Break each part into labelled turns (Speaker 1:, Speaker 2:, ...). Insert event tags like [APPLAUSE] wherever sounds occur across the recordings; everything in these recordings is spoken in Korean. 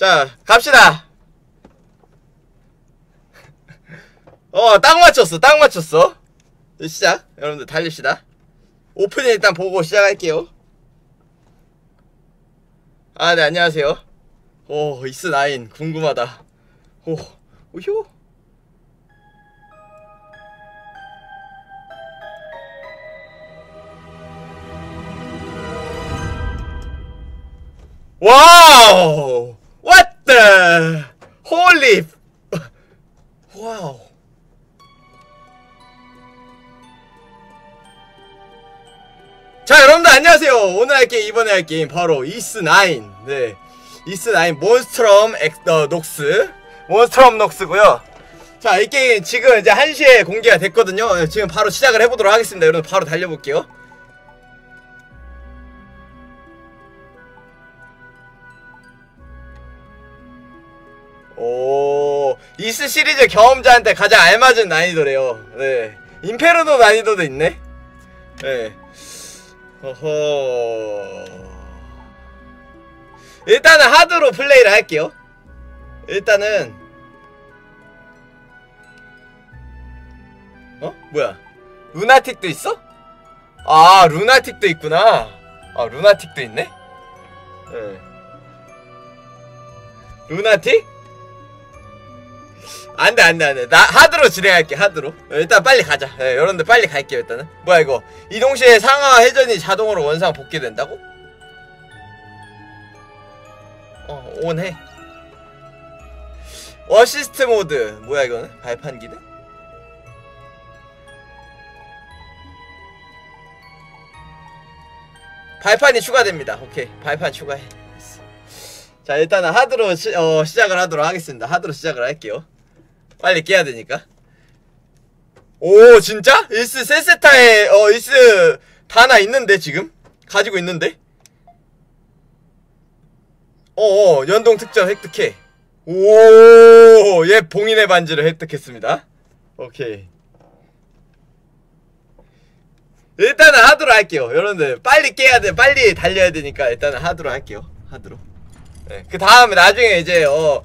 Speaker 1: 자 갑시다. [LAUGHS] 어딱 맞췄어 딱 맞췄어. 시작. 여러분들 달립시다. 오프닝 일단 보고 시작할게요. 아 네 안녕하세요. 오 이스나인 궁금하다. 오 우효? 와우 the Holy 와우 자 여러분들 안녕하세요. 오늘 할 게임 이번에 할 게임 바로 이스9 네. 이스9 몬스트럼 엑, 어, 녹스. 몬스트럼 녹스고요. 자 이 게임 지금 이제 1시에 공개가 됐거든요. 네, 지금 바로 시작을 해보도록 하겠습니다. 여러분 바로 달려볼게요 오 이스 시리즈 경험자한테 가장 알맞은 난이도래요. 네. 임페르노 난이도도 있네? 네. 어허. 일단은 하드로 플레이를 할게요. 일단은. 어? 뭐야? 루나틱도 있어? 아 루나틱도 있구나. 아 루나틱도 있네? 네. Lunatic? 안돼 안돼 안돼. 나 hard로 진행할게 hard로. 일단 빨리 가자. 예, 여러분들 빨리 갈게요 일단은. 뭐야 이거. 이 동 시에 상하 회전이 자동으로 원상 복귀된다고? 어 on 해. assist mode. 뭐야 이거는? 발판 기능? 발판이 추가됩니다. 오케이. 발판 추가해. 자 일단은 하드로 시, 어, 시작을 하도록 하겠습니다. 하드로 시작을 할게요 빨리 깨야 되니까. 오, 진짜? 일스 세세타에, 어, 일스 다 하나 있는데, 지금? 가지고 있는데? 어어, 연동 특전 획득해. 오, 얘 봉인의 반지를 획득했습니다. 오케이. 일단은 하드로 할게요. 여러분들, 빨리 깨야 돼. 빨리 달려야 되니까, 일단은 하드로 할게요. 하드로. 네, 그 다음에 나중에 이제, 어,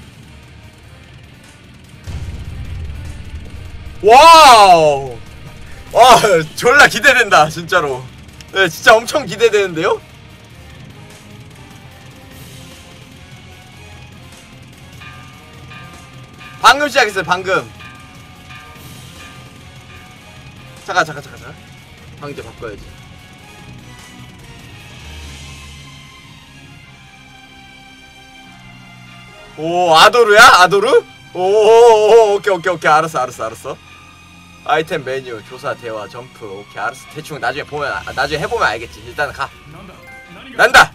Speaker 1: 와우. 와 졸라 기대된다 진짜로. 네 진짜 엄청 기대되는데요? 방금 시작했어요 방금. 잠깐 잠깐 잠깐 잠깐. 방제 바꿔야지. 오 아돌이야? 아돌 오 오케이 오케이 오케이. 알았어 알았어 알았어 아이템 메뉴 조사 대화 점프 오케이 알았어. 대충 나중에 보면 아, 나중에 해보면 알겠지. 일단 가. 何だ!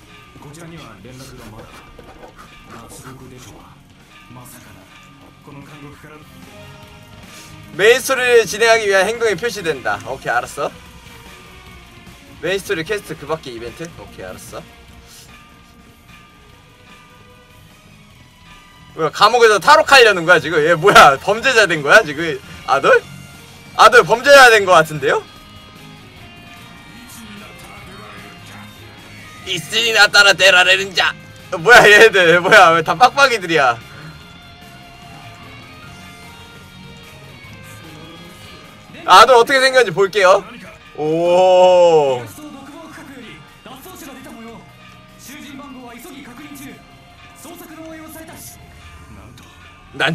Speaker 1: main story를 진행하기 위한 행동이 표시된다. 오케이 알았어. main story quest 그 밖에 이벤트? 오케이 알았어. 뭐야 감옥에서 탈옥하려는 거야 지금? 얘 뭐야 범죄자 된 거야 지금? 아들? 아들 범죄자 된거 같은데요? 이스니 나타나 데라레는 자. 뭐야 얘들. 뭐야 왜 다 빡빡이들이야? 아들 어떻게 생겼는지 볼게요. 오. 난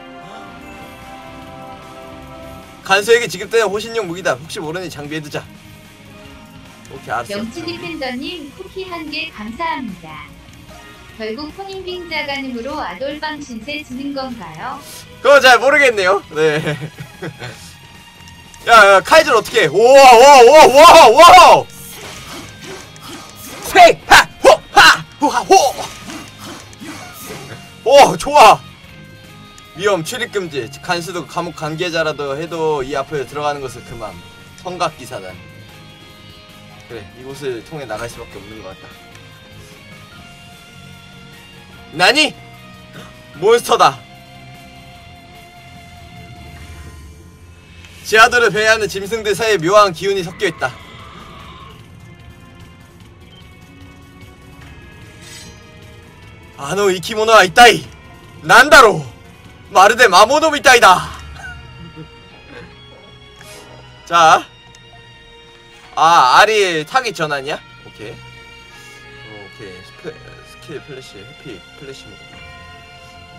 Speaker 1: 간수에게 지급되는 호신용 무기다. 혹시 모르니 장비해두자. 오케이 알았어.
Speaker 2: 영치 디펜더님 쿠키 한 개 감사합니다. 결국 포닝빙 자가님으로 아돌방 신세 지는 건가요?
Speaker 1: 그거 잘 모르겠네요. 네. [LAUGHS] 야, 야 카이즈를 어떻게 해? 우와, 우와, 우와, 우와, 우와! 세, 하, 호, 하, 후하, 호! 오, 좋아! 위험, 출입 금지. 간수도 감옥 관계자라도 해도 이 앞에 들어가는 것을 그만. 성각 기사단. 그래, 이곳을 통해 나갈 수밖에 없는 것 같다. 나니? 몬스터다. 지하도를 배회하는 짐승들 사이에 묘한 기운이 섞여 있다. 아노 이키모노와 이따이 난다로 미따이다. 자, 아 아리 타깃 전환이야? 오케이. 오케이 스페, 스킬 플래시 해피 플래시 모드.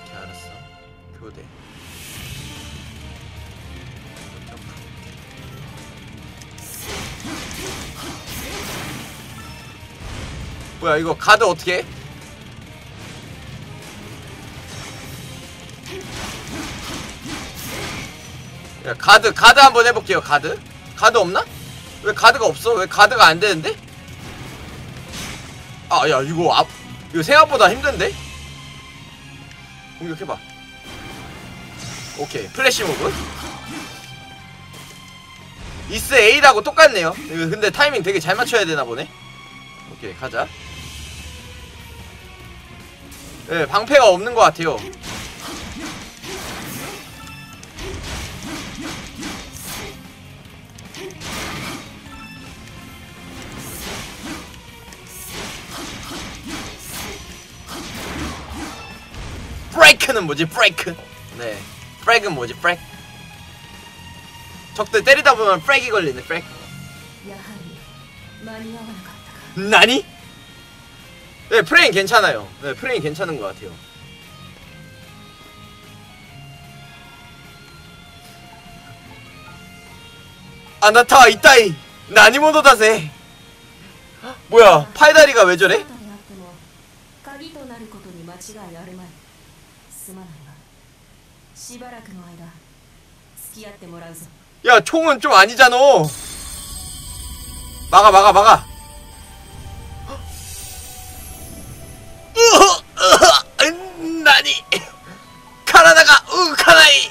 Speaker 1: 오케이 알았어. 교대. 뭐야 이거 가드 어떻게 해? 야 가드 가드 한번 해볼게요 가드 가드 없나? 왜 가드가 없어? 왜 가드가 안 되는데? 아 야 이거 앞 이거 생각보다 힘든데? 공격해봐 오케이 flash move 이스 A라고 똑같네요 근데 타이밍 되게 잘 맞춰야 되나 보네 오케이 가자 네 방패가 없는 것 같아요 브레이크는 뭐지? 브레이크. 네. 브렉은 뭐지? 브렉. 적들 때리다 보면 브렉이 걸리네. 브렉. 나니? 네, 프레임 괜찮아요. 네, 프레임 괜찮은 것 같아요. 아나타 이따이 나니모도다세 뭐야 팔다리가 왜 저래? 야 총은 좀 아니잖아. 막아 막아 막아. 나니. 카나다가 으 카나이.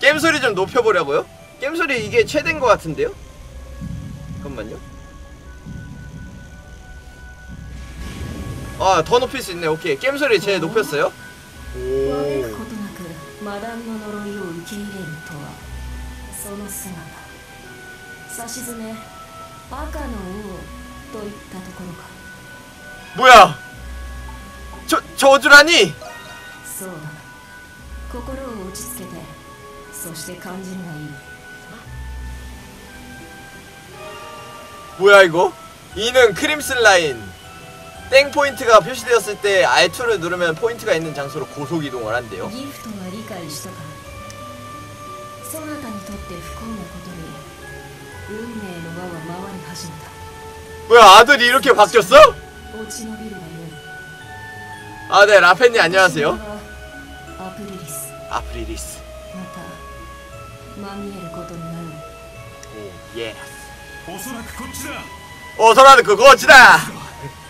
Speaker 1: 게임 소리 좀 높여보려고요? 게임 소리 이게 최대인 것 같은데요? 잠깐만요. 아더 높일 수 있네. 오케이. 게임 소리 제일 높였어요
Speaker 3: わめく
Speaker 1: 오
Speaker 3: ことなくマダンの呪いを受け入れるとはその姿差し詰め赤の王といったところか
Speaker 1: 뭐야 저 저주라니
Speaker 3: そうだ心を落ち着けてそして感じるがいい
Speaker 1: 뭐야 이거? 이는 크림슨 라인 땡 포인트가 표시되었을 때 R2를 누르면 포인트가 있는 장소로 고속 이동을 한대요. 뭐야 아돌이 이렇게 바뀌었어? 아 네 라펜님 안녕하세요. 아프리리스.
Speaker 3: Oh yes.
Speaker 1: 오 소라크 그거지다.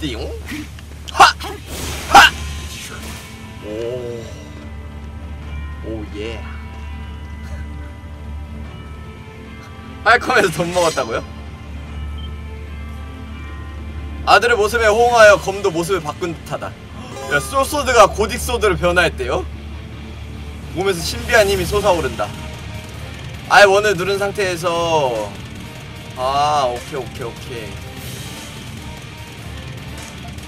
Speaker 1: 띵! 하! 하! 오. 오, 예. [LAUGHS] 할컴에서 돈 먹었다고요? 아들의 모습에 호응하여 검도 모습을 바꾼 듯하다. 야, 솔소드가 고딕 소드로 변화했대요? 몸에서 신비한 힘이 솟아오른다. R1을 누른 상태에서 아 오케이 오케이 오케이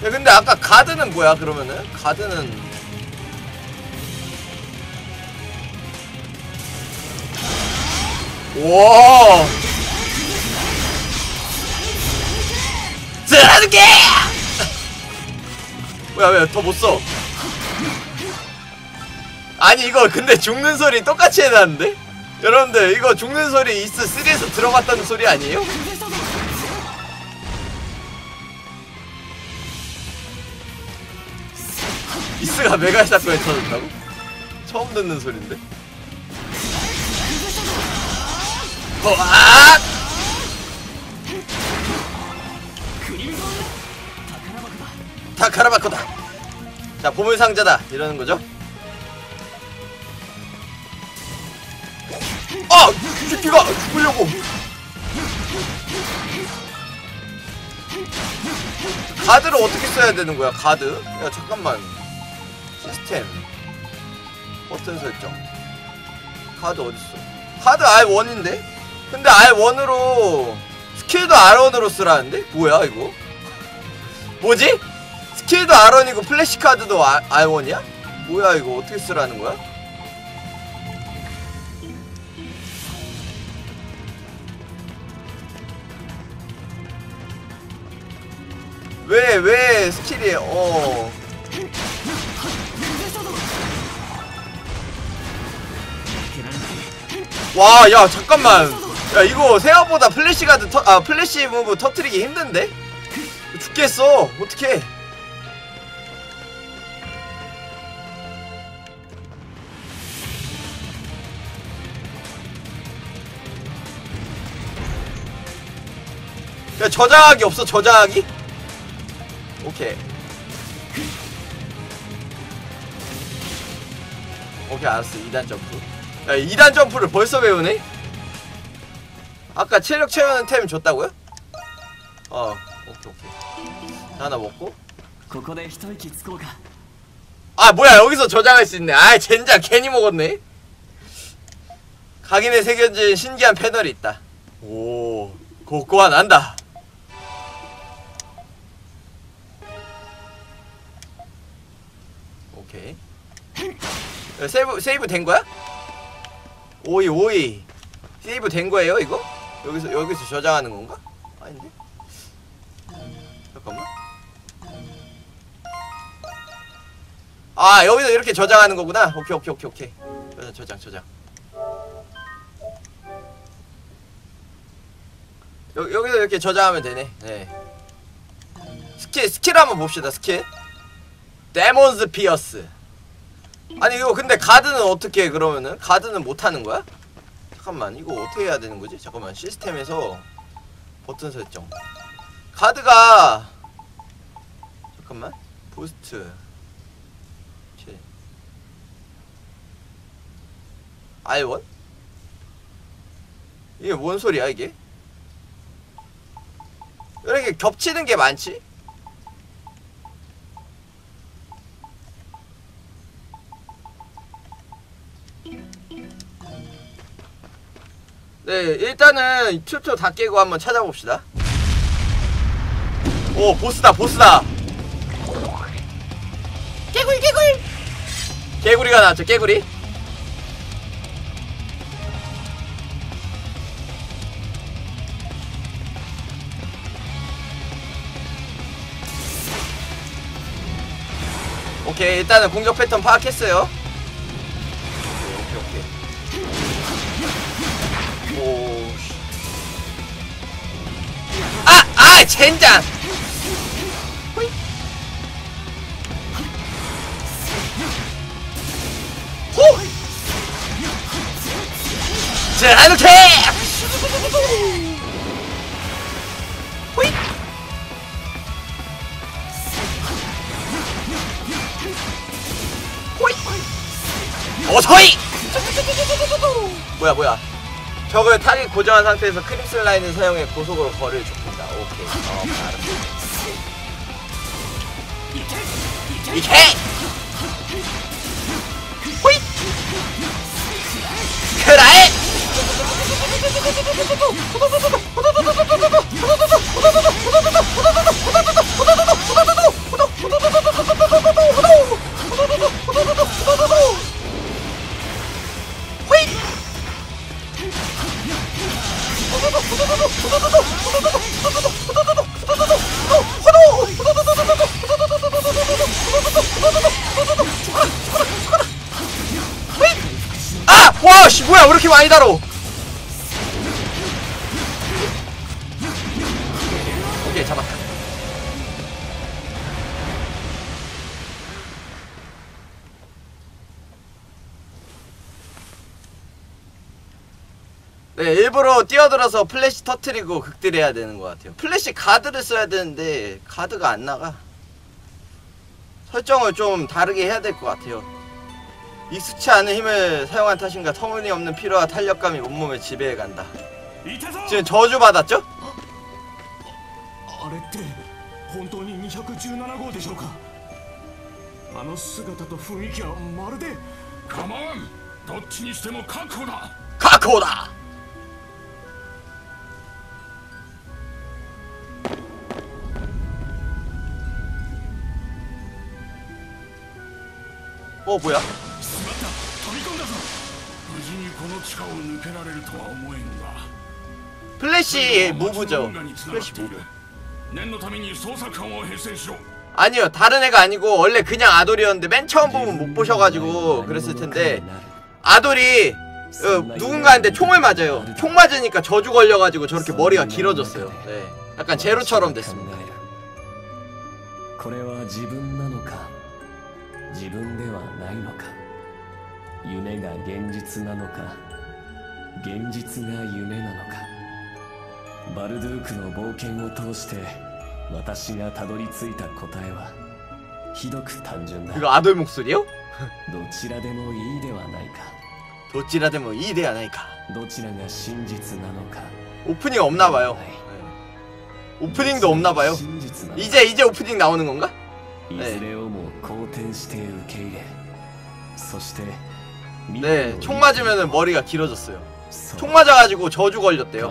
Speaker 1: 야 근데 아까 가드는 뭐야 그러면은? 가드는 와 쓰라는게 [LAUGHS] 뭐야 왜 더 못써 아니 이거 근데 죽는 소리 똑같이 해놨는데? 여러분들 이거 죽는 소리 이스 3에서 들어갔다는 소리 아니에요? 이스가 사건에 터졌다고? 처음 듣는 소린데? 어, 아! 타카라바코다 자 보물상자다 이러는 거죠 아! 이 새끼가 죽으려고 가드를 어떻게 써야 되는 거야 가드? 야 잠깐만 시스템 버튼 설정 가드 어딨어 가드 R1인데? 근데 R1으로 스킬도 R1으로 쓰라는데? 뭐야 이거? 뭐지? 스킬도 R1이고 플래시 가드도 R, R1이야? 뭐야 이거 어떻게 쓰라는 거야? 왜, 왜 스킬이, 어. 와, 야, 잠깐만. 야, 이거 생각보다 플래시 가드 터, 아, 플래시 move 터트리기 힘든데? 죽겠어. 어떡해. 야, 저장하기 없어, 저장하기? 오케이. 오케이, 알았어. 2단 점프. 야 2단 점프를 벌써 배우네? 아까 체력 채우는 템 줬다고요? 어 오케이 오케이. 하나 먹고. 아 뭐야 여기서 저장할 수 있네. 아 젠장 괜히 먹었네. 각인에 새겨진 신기한 패널이 있다. 오 고고한 난다. 오케이. 어, 세이브 세이브 된 거야? おい、おい。 세이브 된 거예요, 이거? 여기서, 여기서 저장하는 건가? 아닌데? 잠깐만. 아 여기서 이렇게 저장하는 거구나 오케이 오케이 오케이 오케이 저장 저장 여, 여기서 이렇게 저장하면 되네 네 스킬 스킬 한번 봅시다 스킬 Demon's Pierce 아니 이거 근데 가드는 어떻게 해, 그러면은 가드는 못하는 거야? 잠깐만 이거 어떻게 해야 되는 거지? 잠깐만 시스템에서 버튼 설정 가드가 잠깐만 boost. R1? 이게 뭔 소리야 이게? 왜 이렇게 겹치는 게 많지? 네 일단은 튜토 다 깨고 한번 찾아봅시다. 오 보스다 보스다. 개구리 개구리! 개구리가 나왔죠 개구리. 오케이 일단은 공격 패턴 파악했어요 젠장! 자, 이렇게 어서이 뭐야 뭐야. 적을 타겟 고정한 상태에서 크림슨 라인을 사용해 고속으로 거리를 좁 힌다 오케 일부러 뛰어들어서 플래시 터트리고 극딜해야 되는 것 같아요. 플래시 가드를 써야 되는데, 가드가 안 나가. 설정을 좀 다르게 해야 될 것 같아요. 익숙치 않은 힘을 사용한 탓인가 터무니없는 피로와 탄력감이 온몸을 지배해 간다.
Speaker 4: いたぞ
Speaker 1: 지금 저주 받았죠?
Speaker 4: あれって本当に217号でしょうかあの姿と雰囲気はまるで構わんどっちにしても確保だ
Speaker 1: 가코다. 어 뭐야? 플래시 move죠.
Speaker 4: 예, 뭐
Speaker 1: 플래시
Speaker 4: 뭐 move.
Speaker 1: 아니요 다른 애가 아니고 원래 그냥 아돌이었는데 맨 처음 보면 못 보셔가지고 그랬을 텐데 아돌이 어, 누군가한테 총을 맞아요. 총 맞으니까 저주 걸려가지고 저렇게 머리가 길어졌어요. 네. 약간 제로처럼 됐습니다.
Speaker 5: これは自分なのか自分ではないのか夢が現実なのか現実が夢なのかバルドゥークの冒険を通して私がたどり着いた答えはひどく単純だ [LAUGHS]
Speaker 1: 이거 아돌 목소리요?
Speaker 5: どちらでもいいではないか
Speaker 1: 도찌라데뭐 이대 아나이까.
Speaker 5: どちらが真実なのか
Speaker 1: 오프닝 없나봐요. 오프닝도 없나봐요.
Speaker 5: 真実なのか
Speaker 1: 이제 이제 오프닝 나오는 건가?
Speaker 5: 네.
Speaker 1: 네, 총 맞으면 머리가 길어졌어요. 총 맞아가지고 저주 걸렸대요.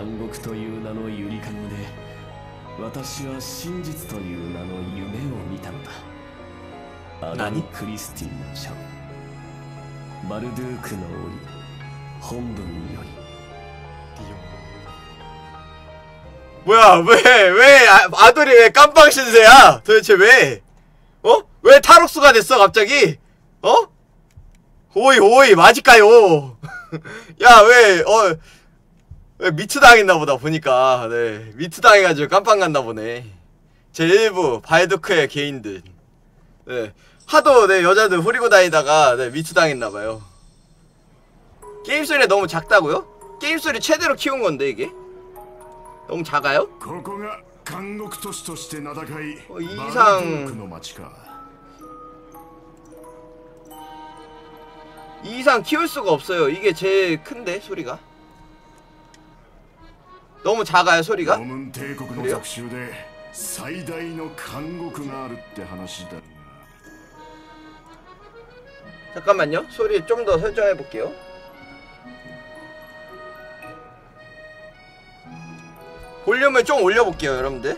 Speaker 5: 나니?
Speaker 1: 뭐야 왜 왜 아, 아돌이 왜 깜빵신세야 도대체 왜 왜 탈옥수가 됐어 갑자기? 어? おい おい 맞을까요? [LAUGHS] 야 왜 어왜 어, 미투 당했나 보다 보니까 네 미투 당해가지고 깜빵갔나 보네 제 일부 발두크의 괴인들 네 하도 네 여자들 후리고 다니다가 네 미투 당했나 봐요 게임 소리가 너무 작다고요? 게임 소리 최대로 키운 건데 이게 너무 작아요?
Speaker 4: 어, 이상
Speaker 1: 이상 키울 수가 없어요. 이게 제일 큰데 소리가. 너무 작아요 소리가. 그래요? 잠깐만요. 소리 좀 더 설정해 볼게요. 볼륨을 좀 올려 볼게요 여러분들.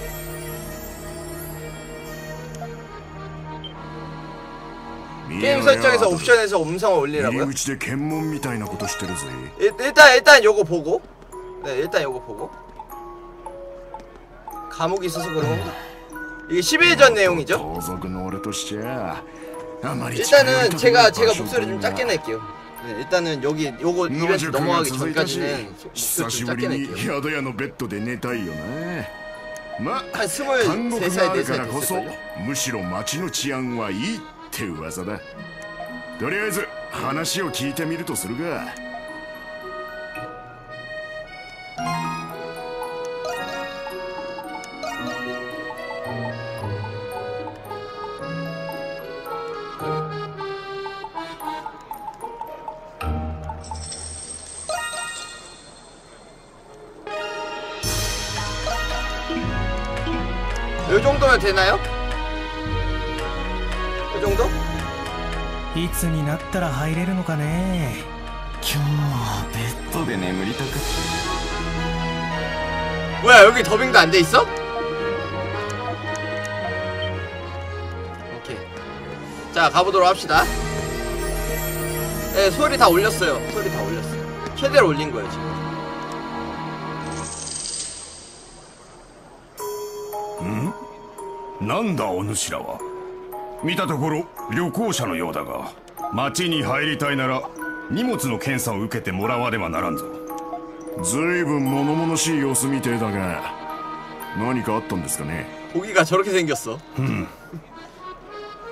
Speaker 1: 게임 설정에서 옵션에서 음성을 올리라고요? 일단 일단 요거 보고. 네 일단 요거 보고. 감옥이 있어서 그런 건가? 이게 10일 전 내용이죠? 일단은 제가 제가 목소리 좀 작게 낼게요. 네, 일단은 여기 요거 이벤트 넘어가기 전까지는 목소리 좀 작게 낼게요. 한
Speaker 6: 스물 세살
Speaker 1: 4살 됐을걸요?
Speaker 6: むしろ町の治安はいいって噂だとりあえず話を聞いてみるとするが
Speaker 1: 요 정도면 되나요? 요
Speaker 4: いつになったら入れるのかね
Speaker 7: 今日はベッドで眠りたかっ
Speaker 1: 뭐야 여기 더빙도 안 돼 있어? 오케이 자 가보도록 합시다 네 소리 다 올렸어요 소리 다 올렸어요 최대로 올린 거예요 지금
Speaker 6: なんだお主らは 見たところ旅行者のようだが町に入りたいなら荷物の検査を受けてもらわねばならんぞずいぶん物々しい様子みてえだが何かあったんですかね
Speaker 1: 고기가 저렇게 생겼어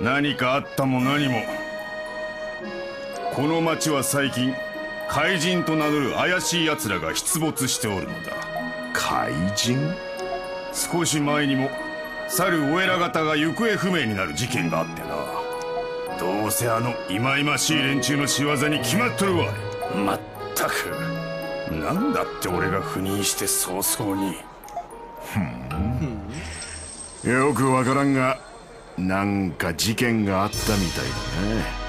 Speaker 6: 何かあったも何もこの町は最近怪人と名乗る怪しい奴らが出没しておるのだ怪人少し前にも 去るお偉方が行方不明になる事件があってなどうせあの忌々しい連中の仕業に決まっとるわいまったくなんだって俺が赴任して早々によくわからんがなんか事件があったみたいだね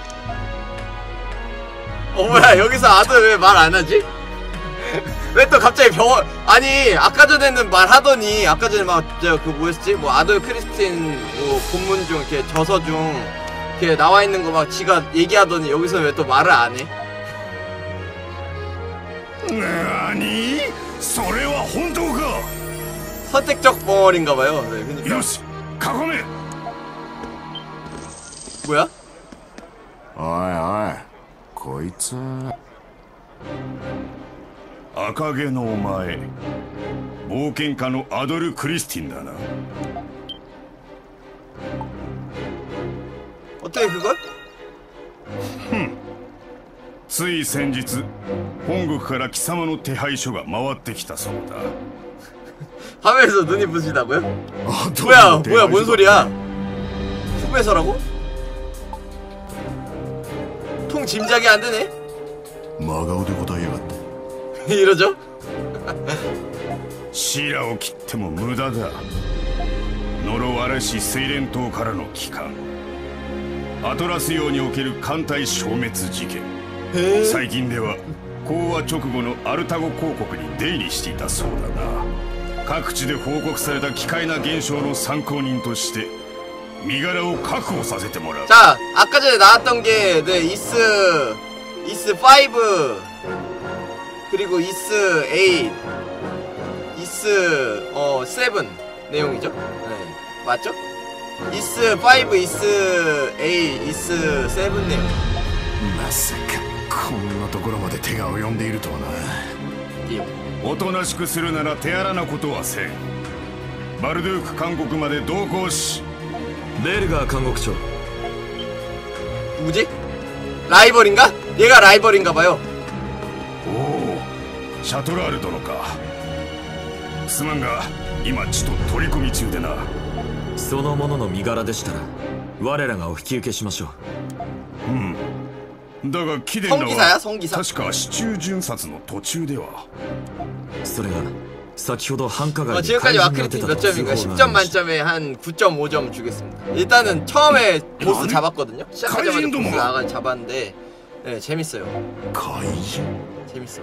Speaker 1: 어 뭐야 여기서 아들 왜 말 안 하지? 왜 또 갑자기 병원 아니 아까 전에는 말하더니 아까 전에 막 저 그 뭐였지 뭐 아돌 크리스틴 뭐 본문 중 이렇게 저서 중 이렇게 나와 있는 거 막 지가 얘기하더니 여기서 왜 또 말을 안 해?
Speaker 6: 何それは本当か
Speaker 1: 선택적 벙어리인가 봐요. 네, 그러니까
Speaker 6: よし囲め
Speaker 1: 뭐야?
Speaker 6: おいおいこいつ 赤毛のお前冒険家のアドル・クリスティンだな
Speaker 1: 어떻게 그걸?
Speaker 6: つい先日本国から貴様の手配書が回ってきたそうだ
Speaker 1: 화면에서 눈이 부시다고요?
Speaker 6: アドル
Speaker 1: 뭐야
Speaker 6: の手配
Speaker 1: 뭐야
Speaker 6: 書
Speaker 1: 뭔 소리야? 후배서라고? 통 짐작이 안 되네?
Speaker 6: 真顔で答えやがって [LAUGHS]
Speaker 1: 이러죠? [LAUGHS]
Speaker 6: シラを切っても無駄だ呪われし水蓮島からの帰還アトラス洋における艦隊消滅事件最近では講和直後のアルタゴ公国に出入りしていたそうだな各地で報告された奇怪な現象の参考人として身柄を確保させてもらう
Speaker 1: 자 아까 전에 나왔던 게 네, 이스 이스 5 그리고 이스 8 이스 어7 내용이죠? 네 맞죠? 이스 5 이스 8 이스 7 내용
Speaker 6: まさかこんなところまで手が及んでいるとはな
Speaker 1: 띠용
Speaker 6: おとなしくするなら手荒なことはせんバルドゥーク監獄まで同行し
Speaker 7: ベルガー監獄長
Speaker 1: 누구지? 라이벌인가? 얘가 라이벌인가 봐요
Speaker 6: おお シャトラール殿かすまんが今ちと取り込み中でな
Speaker 7: そのものの身柄でしたら我らがお引き受けしましょ
Speaker 6: だが貴殿ら
Speaker 1: 성기사야
Speaker 6: は
Speaker 1: 성기사
Speaker 6: 確か市中巡察の途中では
Speaker 7: うそれが先ほど繁華
Speaker 1: 어,
Speaker 7: 街に
Speaker 1: 지금까지
Speaker 7: 怪人が出
Speaker 1: 와크리팅
Speaker 7: た
Speaker 1: 몇
Speaker 7: と通
Speaker 1: 점인가?
Speaker 7: 報があ
Speaker 1: 10점
Speaker 7: りました
Speaker 1: 만점에 한 9.5점 주겠습니다. 일단은 처음에 보스
Speaker 6: 아니,
Speaker 1: 잡았거든요. 시작하자마자
Speaker 6: 가이진도
Speaker 1: 보스
Speaker 6: 뭐.
Speaker 1: 나가 잡았는데 네, 재밌어요.
Speaker 6: 怪人
Speaker 1: 재밌어.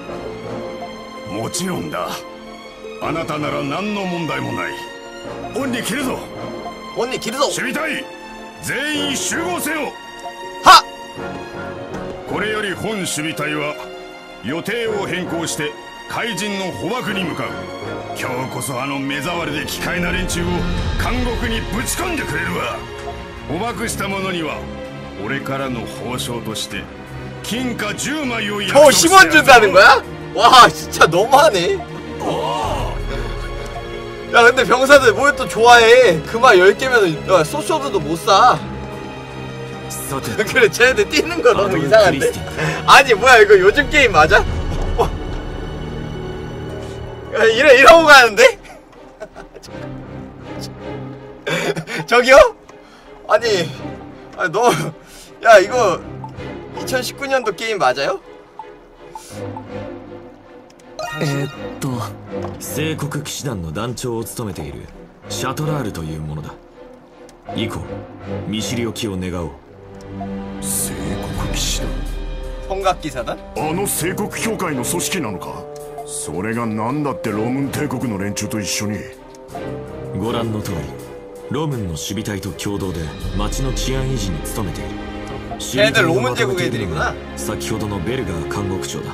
Speaker 6: もちろんだ。あなたなら何の問題もない。オンに切るぞ。
Speaker 1: オンに切るぞ。
Speaker 6: 守備隊全員集合せよ。
Speaker 1: は
Speaker 6: これより本守備隊は予定を変更して怪人の捕獲に向かう。今日こそあの目障りで機械な連中を監獄にぶち込んでくれるわ。捕獲した者には俺からの報奨として金貨10枚を約束して
Speaker 1: やる 와 진짜 너무하네 야 근데 병사들 뭘 또 좋아해 그말 10개면 야 소쇼드도 못사 그래 쟤네들 뛰는 거 너무 이상한데 아니 뭐야 이거 요즘 게임 맞아? 어. 야, 이래 이러고 가는데? [LAUGHS] 저기요? 아니 아니 너야 이거 2019년도 게임 맞아요?
Speaker 8: えー、っと。聖国騎士団の団長を務めているシャトラールというものだ。以降見知りおきを願おう。
Speaker 6: 聖国騎士団？
Speaker 1: 本学器さだ
Speaker 6: あの聖国協会の組織なのか？それが何だってロムン帝国の連中と一緒に。
Speaker 8: ご覧の通りロムンの守備隊と共同で町の治安維持に努めている。守備隊をまとめているのが先ほどのベルガー監獄長だ。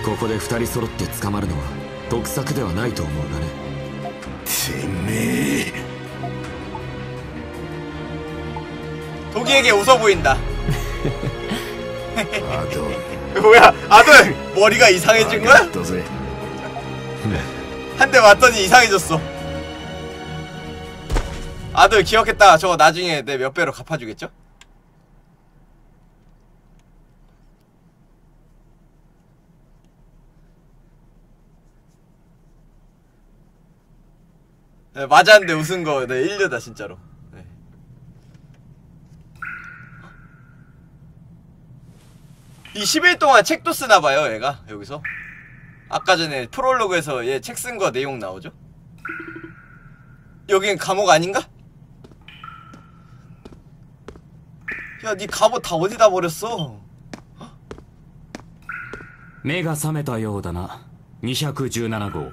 Speaker 8: 配されていないここで二人揃って捕まるのは得策ではないと思うがね
Speaker 6: てめえ
Speaker 1: 도기에게 [LAUGHS] 웃어 보인다 [LAUGHS]
Speaker 6: アドル [LAUGHS]
Speaker 1: 뭐야 아들 머리가 이상해진 거야?
Speaker 6: だぜ
Speaker 1: 한 대 맞더니 이상해졌어 아들 기억했다 저거 나중에 내 몇 배로 갚아주겠죠? 네, 맞았는데 웃은 거, 네, 1류다, 진짜로. 네. 이 10일 동안 책도 쓰나봐요, 얘가, 여기서. 아까 전에 프롤로그에서 얘 책 쓴 거 내용 나오죠? 여긴 감옥 아닌가? 야, 니 갑옷 다 어디다 버렸어?
Speaker 7: 目が覚めたようだな217号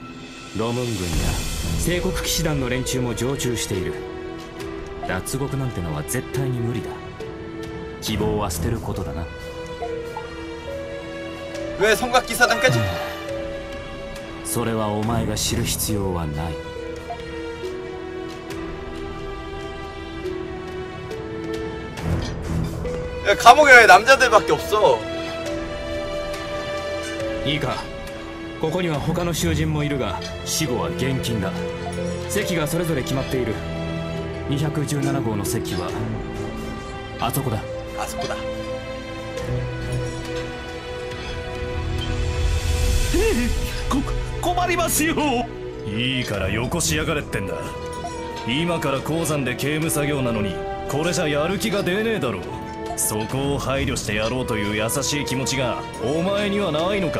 Speaker 7: ロムン軍や聖国騎士団の連中も常駐している脱獄なんてのは絶対に無理だ希望は捨てることだな
Speaker 1: 왜 성곽기사단까지?
Speaker 7: それはお前が知る必要はない
Speaker 1: 야, 감옥에 왜 남자들밖에 없어?
Speaker 7: いいか ここには他の囚人もいるが死後は現金だ。席がそれぞれ決まっている。217号の席はあそこだ。
Speaker 1: 아そこだ。
Speaker 9: 困りますよ。いいからよこしやがれってんだ。今から鉱山で刑務作業なのにこれじゃやる気が出ねえだろそこを配慮してやろうという優しい気持ちがお前にはないのか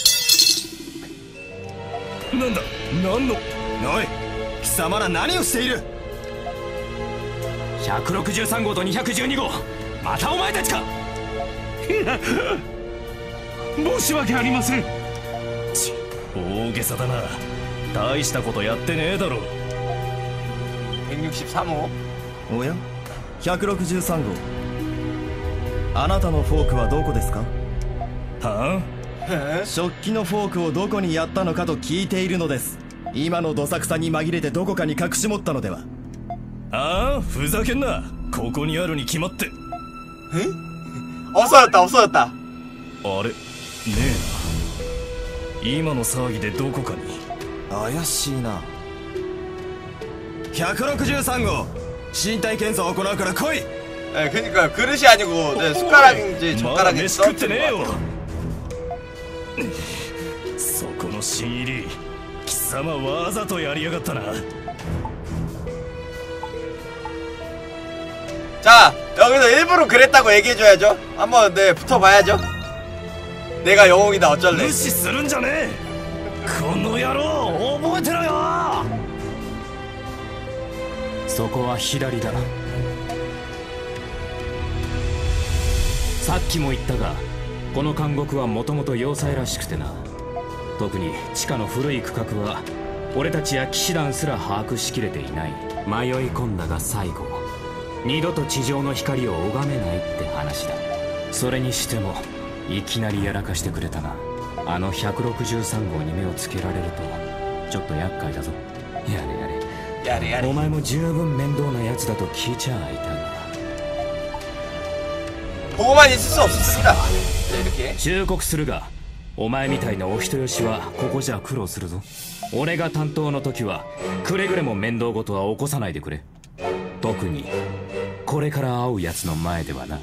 Speaker 9: なんだ？何の？
Speaker 10: おい貴様ら何をしている
Speaker 7: ？163号と212号。またお前たちか！
Speaker 9: 申し訳ありません。ち大げさだな。大したことやってねえだろ。
Speaker 1: 163호
Speaker 11: おや？163号。あなたのフォークはどこですか？
Speaker 9: は
Speaker 11: 食器のフォークをどこにやったのかと聞いているのです今のどさくさに紛れてどこかに隠し持ったのでは
Speaker 9: あああふざけんなここにあるに決まって
Speaker 1: 없어졌다 없어졌다
Speaker 9: あれねえな今の騒ぎでどこかに
Speaker 11: 怪しいな163号身体検査を行うから来い
Speaker 1: 네, 그니까 그릇이 아니고 네, 숟가락인지
Speaker 9: まだ
Speaker 1: 젓가락인지
Speaker 9: 飯食ってねえよ
Speaker 1: 떨어뜨린 것 같아.
Speaker 9: そこの新入り貴様わざとやりやがったな
Speaker 1: 자 여기서 일부러 그랬다고 얘기해줘야죠 한번 네 붙어봐야죠 내가 영웅이다 어쩔래
Speaker 9: 無視するんじゃねえこの野郎覚えてろよ
Speaker 7: そこは左ださっきも言ったが この監獄はもともと要塞らしくてな。特に地下の古い区画は俺たちや騎士団すら把握しきれていない。迷い込んだが最後二度と地上の光を拝めないって話だ。それにしてもいきなりやらかしてくれたな。あの163号に目をつけられるとちょっと厄介だぞ。やれやれ。
Speaker 1: やれやれ。
Speaker 7: お前も十分面倒なやつだと聞いちゃいたい
Speaker 1: 보고만 있을 수 없습니다 네, 이렇게
Speaker 7: 忠告するがお前みたいなお人よしはここじゃ苦労するぞ俺が担当の時はくれぐれも面倒事は起こさないでくれ特にこれから会うやつの前ではな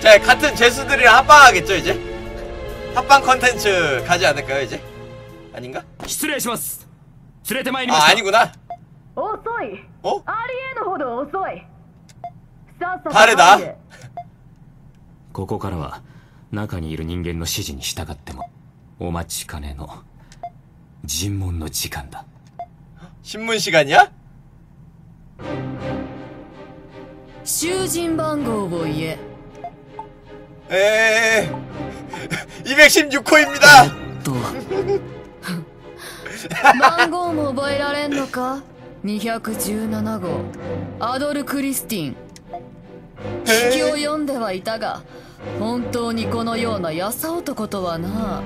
Speaker 1: 자 같은 죄수들이랑 합방하겠죠 이제 합방 컨텐츠 가지 않을까요 이제 아닌가?
Speaker 7: 失礼します連れてまいりま
Speaker 1: 아
Speaker 7: した
Speaker 1: 아니구나
Speaker 3: 遅い
Speaker 1: 어?
Speaker 3: ありえぬほど遅いさっさと
Speaker 1: 誰だ
Speaker 3: 入[LAUGHS] れ
Speaker 7: ここからは中にいる人間の指示に従ってもお待ちかねの尋問の時間だ
Speaker 1: 신문 시간이야?
Speaker 3: 囚人番号を言え
Speaker 1: 에 216호입니다
Speaker 3: と[LAUGHS] 番号も覚えられんのか217号アドル・クリスティン 引きを読んではいたが本当にこのような優男とはな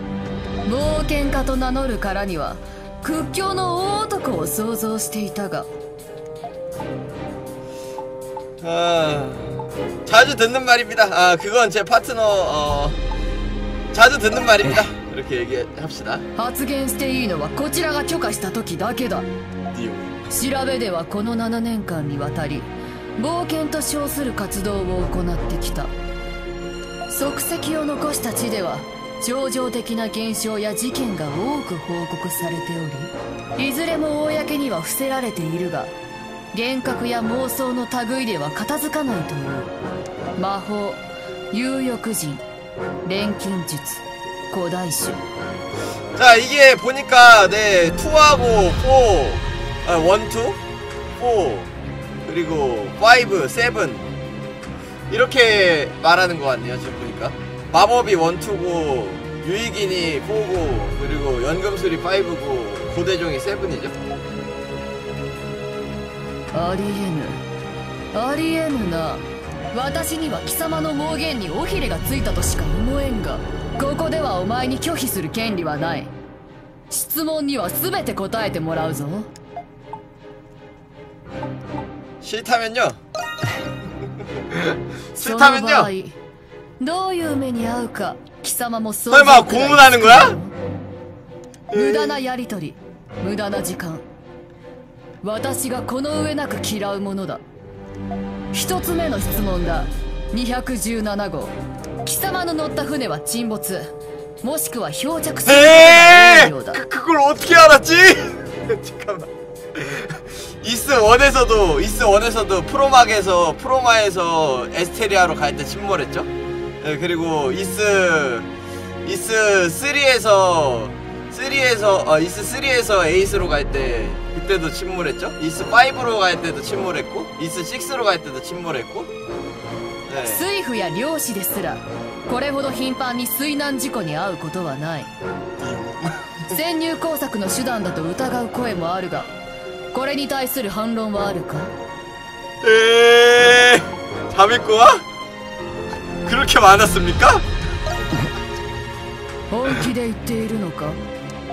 Speaker 3: 冒険家と名乗るからには屈強の大男を想像していたが
Speaker 1: 아, 자주 듣는 말입니다 아 그건 제 파트너 어 자주 듣는 말입니다 이렇게 얘기합시다
Speaker 3: 発言していいのはこちらが許可した時だけだ
Speaker 1: 디오
Speaker 3: 調べではこの7年間にわたり 冒険と称する活動を行ってきた足跡を残した地では超常的な現象や事件が多く報告されておりいずれも公には伏せられているが幻覚や妄想の類では片付かないという魔法有欲人錬金術古代種
Speaker 1: 자 이게 보니까 네 2하고 4 아, 1, 2? 4 그리고 5, 7 이렇게 말하는 것 같네요 지금 보니까 마법이 1, 2고 유익인이 4고 그리고 연금술이 5고 고대종이 7이죠
Speaker 3: ありえぬありえぬな私には貴様の妄言に尾ひれがついたとしか思えんがここではお前に拒否する権利はない質問には全て答えてもらうぞ
Speaker 1: 싫다면요 [LAUGHS]
Speaker 3: その場合
Speaker 1: 싫다면요
Speaker 3: どういう目に遭うか貴様も想
Speaker 1: 설마
Speaker 3: 像くらい
Speaker 1: 고문하는 거야?
Speaker 3: 無駄なやりとり無駄な時間私がこの上なく嫌うものだ一つ目の質問だ217号貴様の乗った船は沈没もしくは漂着することが多い
Speaker 1: 에이
Speaker 3: ようだ
Speaker 1: 그, 그걸 어떻게 알았지? [LAUGHS] 잠깐만 이스 1에서도 이스 1에서도 프로막에서 프로마에서 에스테리아로 갈 때 침몰했죠? 네, 그리고 이스 이스 3에서 3에서 어, 이스 3에서 에이스로 갈 때 그때도 침몰했죠? 이스 5로 갈 때도 침몰했고 이스 6로 갈 때도 침몰했고 네.
Speaker 3: 水夫や漁師ですらこれほど頻繁に水難事故に遭うことはない潜入工作の手段だと疑う声もあるが [LAUGHS] これに対する反論はあるか
Speaker 1: 에이 자미꾸와? 그렇게 많았습니까?
Speaker 3: 本気で言っているのか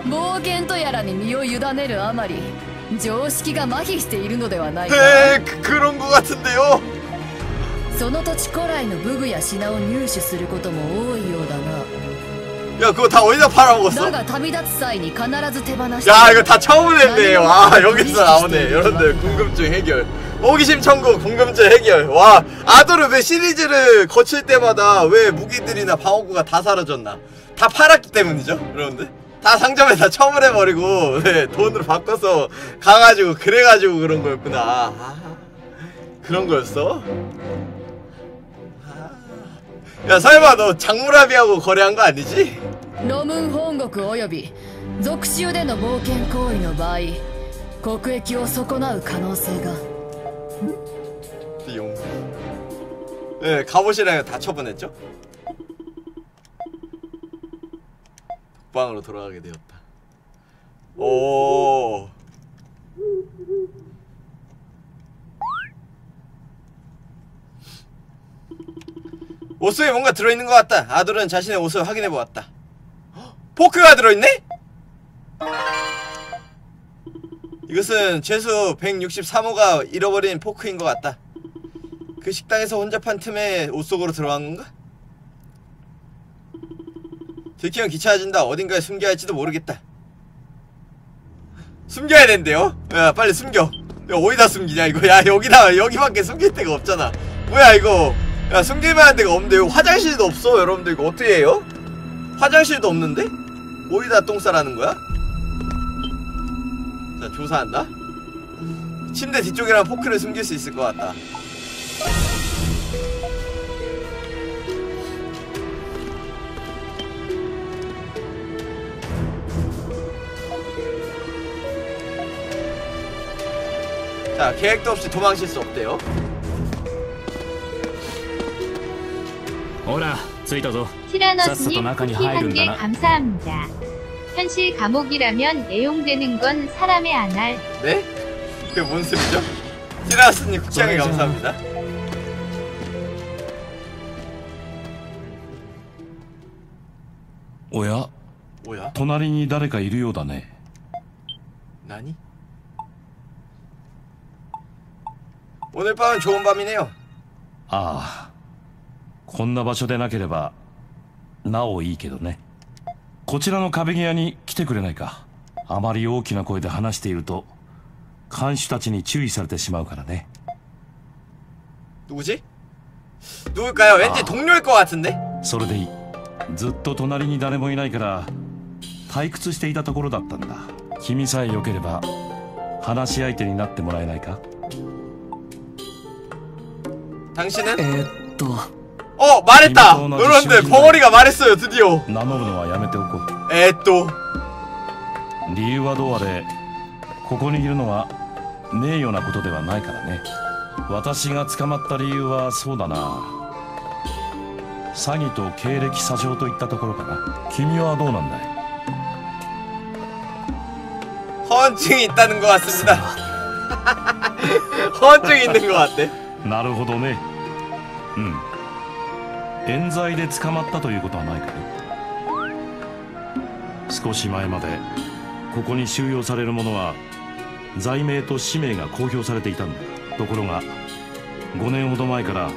Speaker 3: 冒険とやらに身を委ねるあまり常識が麻痺しているのではないか
Speaker 1: 에이 그, 그런 거 같은데요
Speaker 3: その土地古来の武具や品を入手することも多いようだな
Speaker 1: 야 그거 다 어디다 팔아먹었어? 야 이거 다 처음 했네. 와 여기서 나오네. 여러분들 궁금증 해결. 호기심 천국 궁금증 해결. 와 아도르 왜 시리즈를 거칠 때마다 왜 무기들이나 방어구가 다 사라졌나? 다 팔았기 때문이죠 여러분들? 다 상점에 다 처분해버리고 네, 돈으로 바꿔서 가가지고 그래가지고 그런 거였구나. 아, 그런 거였어? 아. 야 설마 너 장무라비하고 거래한 거 아니지?
Speaker 3: ロムン本国及び属州での冒険行為の場合国益を損なう可能性が
Speaker 1: 용. 네, 갑옷이랑 다 처분했죠? 독방으로 돌아가게 되었다. 오. 옷 속에 뭔가 들어있는 것 같다. 아들은 자신의 옷을 확인해 보았다. 헉, 포크가 들어있네? 이것은 죄수 163호가 잃어버린 포크인 것 같다. 그 식당에서 혼자 판 틈에 옷 속으로 들어간 건가? 들키면 귀찮아진다. 어딘가에 숨겨야 할지도 모르겠다. 숨겨야 된대요? 야 빨리 숨겨. 야 어디다 숨기냐 이거. 야 여기다 여기밖에 숨길 데가 없잖아. 뭐야 이거. 야 숨길 만한 데가 없는데 요 화장실도 없어 여러분들 이거 어떻게 해요? 화장실도 없는데? 어디다 똥 싸라는 거야? 자 조사한다. 침대 뒤쪽이랑 포크를 숨길 수 있을 것 같다. 자 계획도 없이 도망칠 수 없대요
Speaker 12: ほら着いたぞ
Speaker 2: 티라너스님
Speaker 12: 쌌어,
Speaker 2: 쿠키
Speaker 12: 나간이
Speaker 2: 한 개
Speaker 12: 하이른다나.
Speaker 2: 감사합니다. 현실 감옥이라면 애용되는 건 사람의 안할
Speaker 1: 네? 그게 뭔 소리죠? 티라스님 쿠키하게
Speaker 12: 그래서-
Speaker 1: 감사합니다
Speaker 12: おや
Speaker 1: 뭐야?
Speaker 12: 隣に誰かいるようだね
Speaker 1: 나니? 오늘 밤은 좋은 밤이네요
Speaker 12: ああ こんな場所でなければなおいいけどねこちらの壁際に来てくれないかあまり大きな声で話していると看守たちに注意されてしまうからね
Speaker 1: 누구지? 누굴까요? 왠지
Speaker 12: 아.
Speaker 1: 동료일 것 같은데?
Speaker 12: それでいいずっと隣に誰もいないから退屈していたところだったんだ君さえよければ話し相手になってもらえないか
Speaker 1: 당신은?
Speaker 7: えーっと
Speaker 1: 어 말했다!
Speaker 12: 이거 나
Speaker 1: 여러분들
Speaker 12: 지금
Speaker 1: 벙어리가 말했어요 드디어
Speaker 12: 名乗るのはやめておこう
Speaker 1: 에또
Speaker 12: 理由はどうあれここにいるのは名誉なことではないからね私が捕まった理由はそうだな 詐欺と経歴詐称といったところかな君はどうなんだい
Speaker 1: 허언증이 있다는 것 같습니다. 허언증이 있는 것 같대. [LAUGHS]
Speaker 12: なるほどねうん 冤罪で捕まったということはないかい少し前までここに収容される者は罪名と氏名が公表されていたんだところが5年ほど前から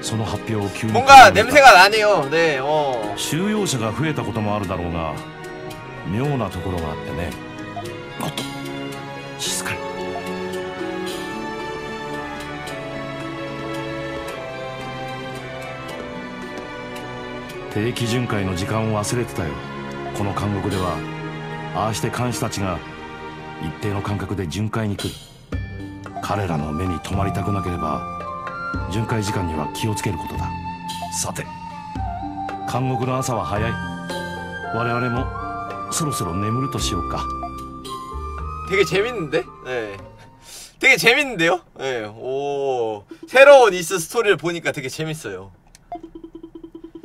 Speaker 12: その発表を急に
Speaker 1: 뭔가 냄새가 나네요. 네, 어.
Speaker 12: 収容者が増えたこともあるだろうが妙なところがあってねもっと静かに 定期巡回の時間を忘れてたよこの監獄ではああして監視たちが一定の間隔で巡回に来る彼らの目に留まりたくなければ巡回時間には気をつけることださて監獄の朝は早い我々もそろそろ眠るとしようか
Speaker 1: 되게 재밌는데? 네. 되게 재밌는데요? 네. 오. 새로운 이스 스토리를 보니까 되게 재밌어요.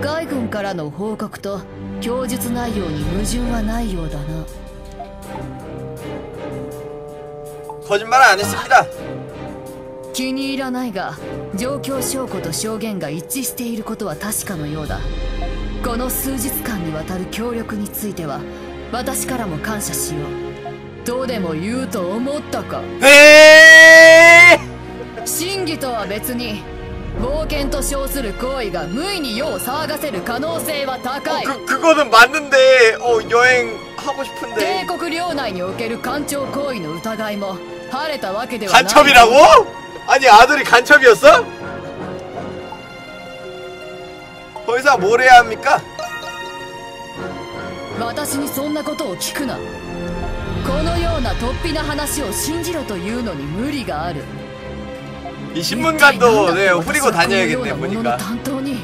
Speaker 3: 海軍からの報告と供述内容に矛盾はないようだな
Speaker 1: 거짓말은 안 했습니다.
Speaker 3: 気に入らないが状況証拠と証言が一致していることは確かのようだこの数日間にわたる協力については私からも感謝しようとでも言うと思ったか
Speaker 1: 에
Speaker 3: 真偽とは別に 冒険と称する行為が無意に世を騒がせる可能性は高い
Speaker 1: 그, 그거는 맞는데, 어, 여행 하고
Speaker 3: 帝
Speaker 1: 싶은데.
Speaker 3: 国領内における官庁行為の疑いも晴れたわけではない
Speaker 1: 간첩이라고? 아니, 아들이 간첩이었어? 더 이상 뭘 해야 합니까?
Speaker 3: 私にそんなことを聞くなこのような突飛な話を信じろというのに無理がある
Speaker 1: 이 신문관도, 네, 후리고
Speaker 3: 私はこのよう
Speaker 1: 다녀야겠네,
Speaker 3: なものの
Speaker 1: 보니까.
Speaker 3: 担当に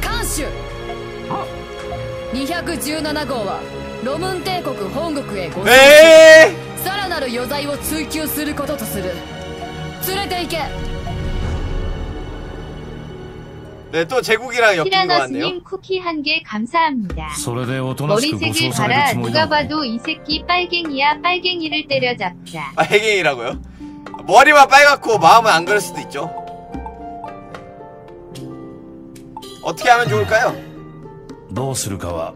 Speaker 3: 監守217号はロムン帝国本国へご
Speaker 1: 에
Speaker 3: さらなる余罪を追求することとする連れて行け
Speaker 1: 네, 또 제국이랑 엮인 것 같네요.
Speaker 2: 티라너스님 쿠키 한 개 감사합니다.
Speaker 12: それでおとなしく護
Speaker 2: 머리색을
Speaker 12: 送される
Speaker 2: 봐라
Speaker 12: つもり
Speaker 2: 누가
Speaker 12: だ
Speaker 2: 봐도 이 새끼 빨갱이야 빨갱이를 때려잡자.
Speaker 1: 아, 해갱이라고요? 머리만 빨갛고 마음은 안 그럴 수도 있죠. 어떻게 하면 좋을까요?
Speaker 12: どうするかは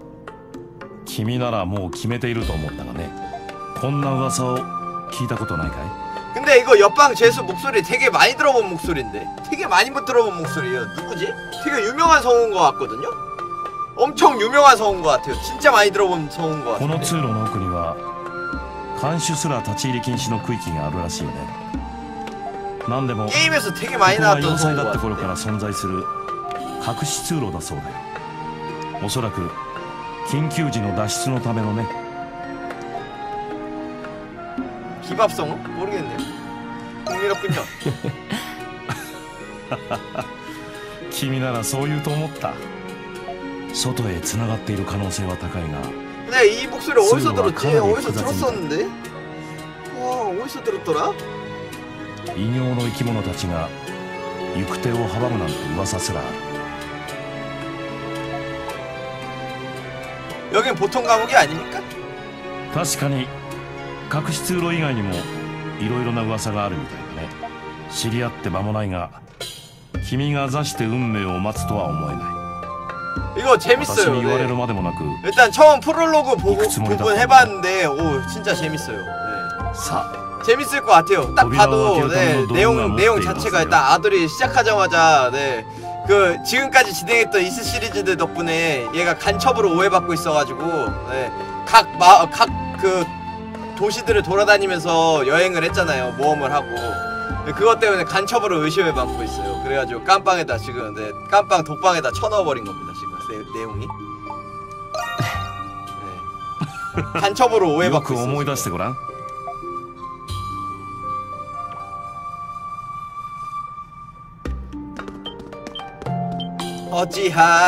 Speaker 12: 君ならもう決めていると思ったがねこんな噂を聞いたことないかい
Speaker 1: 근데 이거 옆방 재수 목소리 되게 많이 들어본 목소리인데 되게 많이 못 들어본 목소리예요 누구지? 되게 유명한 성우인 것 같거든요? 엄청 유명한 성우인 것 같아요 진짜 많이 들어본 성우인 것
Speaker 12: この
Speaker 1: 같아요
Speaker 12: 通路の奥には監守すら立ち入り禁止の区域があるらしいね何でもこ
Speaker 1: 게임에서 되게
Speaker 12: こ
Speaker 1: 많이
Speaker 12: は要
Speaker 1: 나왔던
Speaker 12: 塞
Speaker 1: 성우인
Speaker 12: だ
Speaker 1: 것
Speaker 12: った頃
Speaker 1: 같은데
Speaker 12: から存在する隠し通路だそうだよおそらく緊急時の脱出のためのね
Speaker 1: 기밥 성우? 모르겠네요 흥미롭군요
Speaker 12: 君ならそう言うと思った外へ繋がっている可能性は高いが
Speaker 1: 근데 이 목소리 어디서
Speaker 12: 슬로가
Speaker 1: 들었지?
Speaker 12: 카나리
Speaker 1: 어디서
Speaker 12: 부자입니다.
Speaker 1: 들었었는데? 와 어디서 들었더라?
Speaker 12: 異形の生き物たちが行く手を阻むなんて噂すらある
Speaker 1: 여긴 보통 감옥이 아닙니까?
Speaker 12: 確かに 隠し通路以外にもいろいろな噂があるみたいだね知り合って間もないが君が座して運命を待つとは思えない
Speaker 1: 이거
Speaker 12: 私
Speaker 1: 재밌어요
Speaker 12: に言われ
Speaker 1: 네.
Speaker 12: るまでもなく
Speaker 1: 일단 처음 프롤로그 보고,
Speaker 12: 이크 스몰이다.
Speaker 1: 부분 해봤는데 오 진짜 재밌어요 네.
Speaker 12: さ
Speaker 1: 재밌을 것 같아요. 딱
Speaker 12: 거기다가
Speaker 1: 봐도
Speaker 12: 기억하는
Speaker 1: 네,
Speaker 12: 것도
Speaker 1: 내용
Speaker 12: 뭔가
Speaker 1: 내용
Speaker 12: 못돼
Speaker 1: 자체가
Speaker 12: 있었어요.
Speaker 1: 일단 아들이 시작하자마자 네. 그 지금까지 진행했던 이스 시리즈들 덕분에 얘가 간첩으로 오해받고 있어가지고 네. 각각 그 도시들을 돌아다니면서 여행을 했잖아요. 모험을 하고 네, 그것 때문에 간첩으로 의심을 받고 있어요. 그래가지고 깜빵에다 지금 네, 깜빵 독방에다 쳐넣어버린 겁니다 지금. 내, 내용이. 네. 간첩으로
Speaker 12: よ
Speaker 1: 오해받고
Speaker 12: く
Speaker 1: 있어.
Speaker 12: 思い出してごらん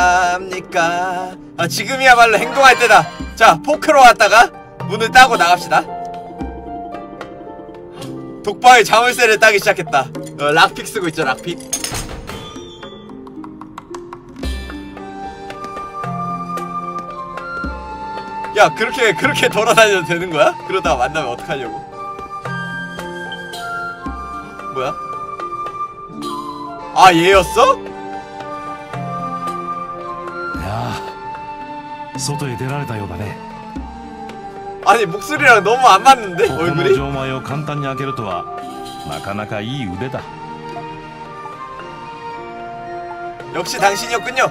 Speaker 1: 어찌합니까? 아 지금이야말로 행동할 때다. 자 포크로 왔다가 문을 따고 나갑시다. 독바의 자물쇠를 따기 시작했다. 어, 락픽 쓰고 있죠 락픽. 야 그렇게 그렇게 돌아다녀도 되는 거야? 그러다가 만나면 어떡하려고? 뭐야? 아 얘였어?
Speaker 12: いやあ外へ出られたようだね
Speaker 1: 아니 목소리랑 너무 안 맞는데
Speaker 12: ここの
Speaker 1: 얼굴이?
Speaker 12: 錠前を簡単に開けるとはなかなかいい腕だ
Speaker 1: 역시 당신이었군요.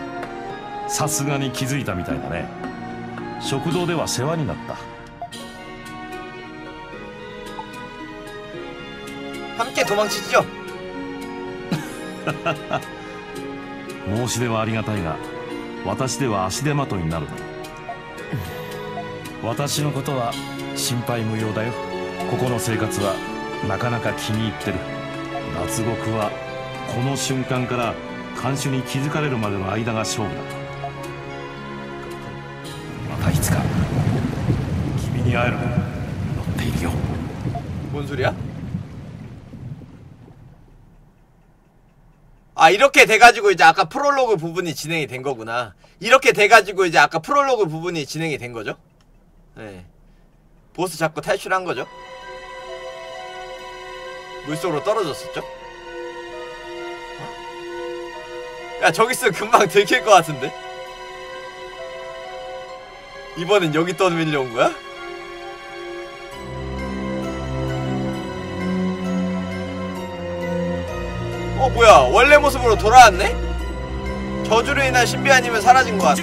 Speaker 12: さすがに気づいたみたいだね食堂では世話になった
Speaker 1: 함께 도망치죠.
Speaker 12: 申し出はありがたいが私では足手まといになるだろう 私のことは心配無用だよここの生活はなかなか気に入ってる脱獄はこの瞬間から看守に気づかれるまでの間が勝負だまたいつか君に会える乗っているよ
Speaker 1: 뭔 소리야? 아 이렇게 돼가지고 이제 아까 프롤로그 부분이 진행이 된 거구나. 이렇게 돼가지고 이제 아까 프롤로그 부분이 진행이 된 거죠. 네. 보스 잡고 탈출한 거죠. 물속으로 떨어졌었죠. 야 저기 있으면 금방 들킬 것 같은데. 이번엔 여기 떠밀려 온 거야? 어 뭐야 원래 모습으로 돌아왔네? 저주로 인한 신비 아니면 사라진 것 같다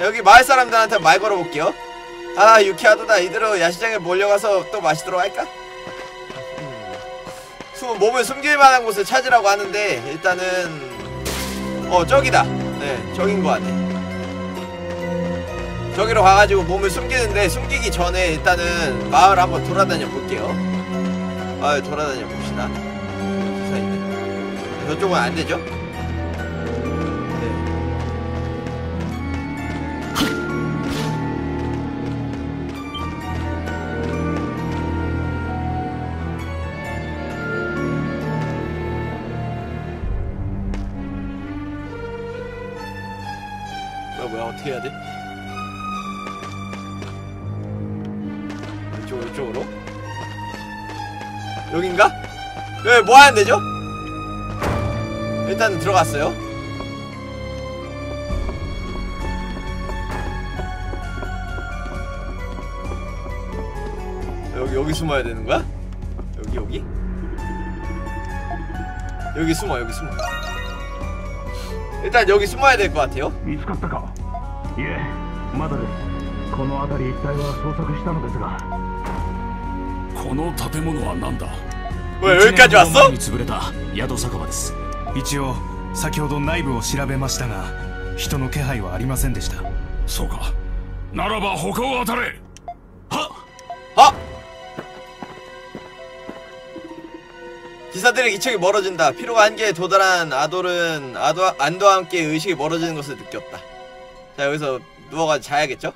Speaker 1: 여기 마을 사람들한테 말 걸어볼게요 아 유쾌하도다 이대로 야시장에 몰려가서 또 마시도록 할까? 음. 숨, 몸을 숨길 만한 곳을 찾으라고 하는데 일단은 어 저기다 네 저긴 거 같네 저기로 가가지고 몸을 숨기는데 숨기기 전에 일단은 마을 한번 돌아다녀 볼게요 마을 돌아다녀 봅시다 저쪽은 안 되죠? 뭐 하는 데죠? 일단 들어갔어요. 여기 여기 숨어야 되는 거야? 여기 여기? 여기 숨어 여기 숨어. 일단 여기 숨어야 될 것 같아요.
Speaker 12: 見つかったかいえまだですこの辺り一帯は捜索したのですが
Speaker 6: この建物は何だ
Speaker 1: 왜 여기까지 왔어?
Speaker 8: に潰れた宿酒場です
Speaker 4: 一応先ほど内部を調べましたが 人の気配はありませんでした
Speaker 6: そうかならば他を当たれ
Speaker 1: 아! 기사들의 이척이 멀어진다. 피로가 한계에 도달한 아돌은 아도, 안도와 함께 의식이 멀어지는 것을 느꼈다. 자 여기서 누워가지고 자야겠죠?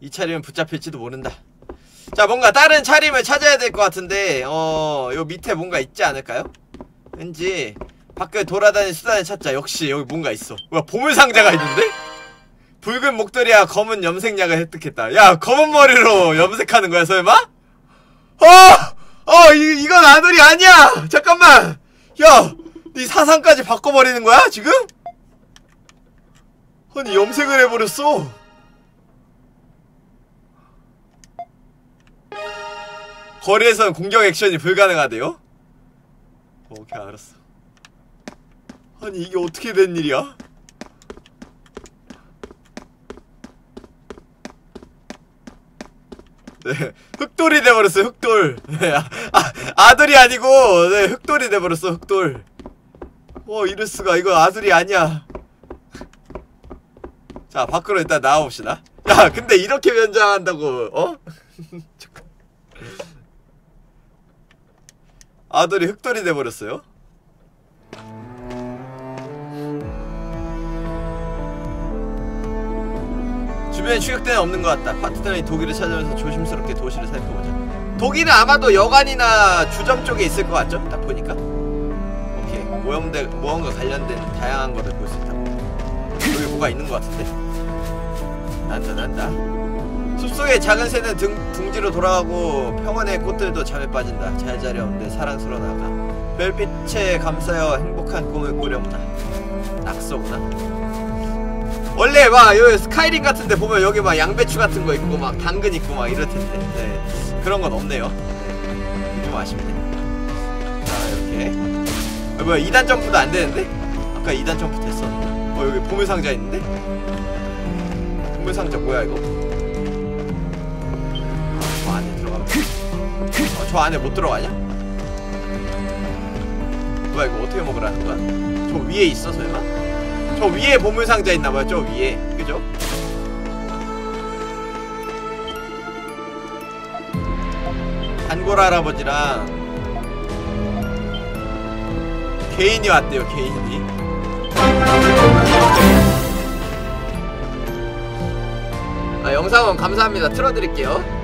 Speaker 1: 이 차림은 붙잡힐지도 모른다. 자 뭔가 다른 차림을 찾아야 될 것 같은데 어요 밑에 뭔가 있지 않을까요? 왠지 밖을 돌아다니는 수단을 찾자 역시 여기 뭔가 있어 뭐야 보물상자가 있는데? 붉은 목도리와 검은 염색약을 획득했다 야 검은 머리로 염색하는 거야 설마? 어! 어 이, 이건 아들이 아니야 잠깐만 야 네 사상까지 바꿔버리는 거야 지금? 아니 염색을 해버렸어 거리에서는 공격 액션이 불가능하대요? 오케이 알았어. 아니 이게 어떻게 된 일이야? 네 흑돌이 돼버렸어요 흑돌. 네, 아, 아, 아들이 아니고 네 흑돌이 돼버렸어 흑돌. 어 이럴수가. 이거 아들이 아니야. 자 밖으로 일단 나와봅시다. 야 근데 이렇게 변장한다고 어? [LAUGHS] 아들이 흑돌이 돼버렸어요 주변에 추격대는 없는 것 같다. 파트너이 독일을 찾아면서 조심스럽게 도시를 살펴보자. 독일은 아마도 여관이나 주점 쪽에 있을 것 같죠? 딱 보니까. 오케이. 모형대, 모형과 관련된 다양한 것을 볼 수 있다. 여기 뭐가 있는 것 같은데? 난다, 난다. 숲속의 작은 새는 등, 둥지로 돌아가고 평원의 꽃들도 잠에 빠진다. 잘 자렴, 내 사랑스러운 아가. 별빛에 감싸여 행복한 꿈을 꾸렵나. 낙서구나. 원래 막 여기 스카이림 같은데 보면 여기 막 양배추 같은 거 있고 막 당근 있고 막 이럴 텐데 네. 그런 건 없네요. 네. 좀 아쉽네. 자 이렇게 어, 뭐야 2단 점프도 안 되는데? 아까 2단 점프 됐어. 어 여기 보물 상자 있는데? 보물 상자 뭐야 이거? 저 안에 못 들어가냐? 뭐야 이거 어떻게 먹으라는 거야? 저 위에 있어 설마? 저 위에 보물상자 있나봐요 저 위에 그죠? 단골 할아버지랑 개인이 왔대요 개인이 아 영상은 감사합니다 틀어드릴게요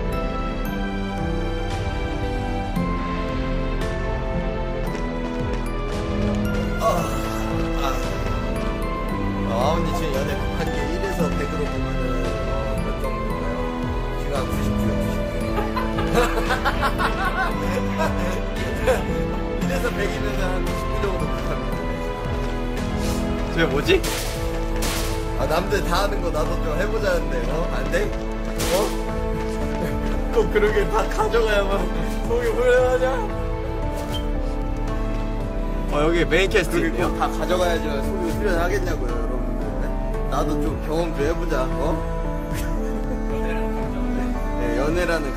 Speaker 1: 뭐지? 아 남들 다 하는 거 나도 좀 해보자는데 어? 안 돼? 어? [LAUGHS] 꼭 그러게 다 가져가야만 속이 후련하냐? 어 여기 메인 캐스트 있네요 다 가져가야지만 속이 후련하겠냐고요 여러분들 네? 나도 좀 경험 좀 해보자 어? [LAUGHS] 네, 연애라는